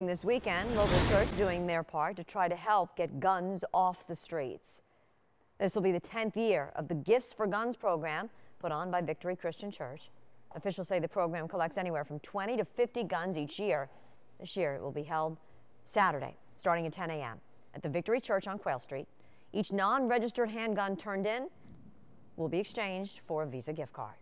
This weekend, local church doing their part to try to help get guns off the streets. This will be the 10th year of the Gifts for Guns program put on by Victory Christian Church. Officials say the program collects anywhere from 20 to 50 guns each year. This year it will be held Saturday, starting at 10 a.m. at the Victory Church on Quail Street. Each non-registered handgun turned in will be exchanged for a Visa gift card.